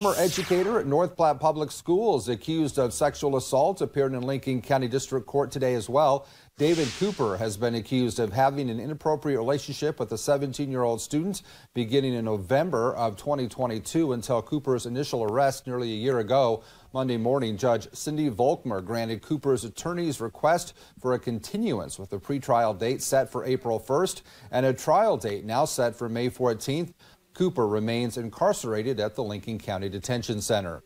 Former educator at North Platte Public Schools accused of sexual assault appeared in Lincoln County District Court today as well. David Cooper has been accused of having an inappropriate relationship with a 17-year-old student beginning in November of 2022 until Cooper's initial arrest nearly a year ago. Monday morning, Judge Cindy Volkmer granted Cooper's attorney's request for a continuance with a pretrial date set for April 1st and a trial date now set for May 14th. Cooper remains incarcerated at the Lincoln County Detention Center.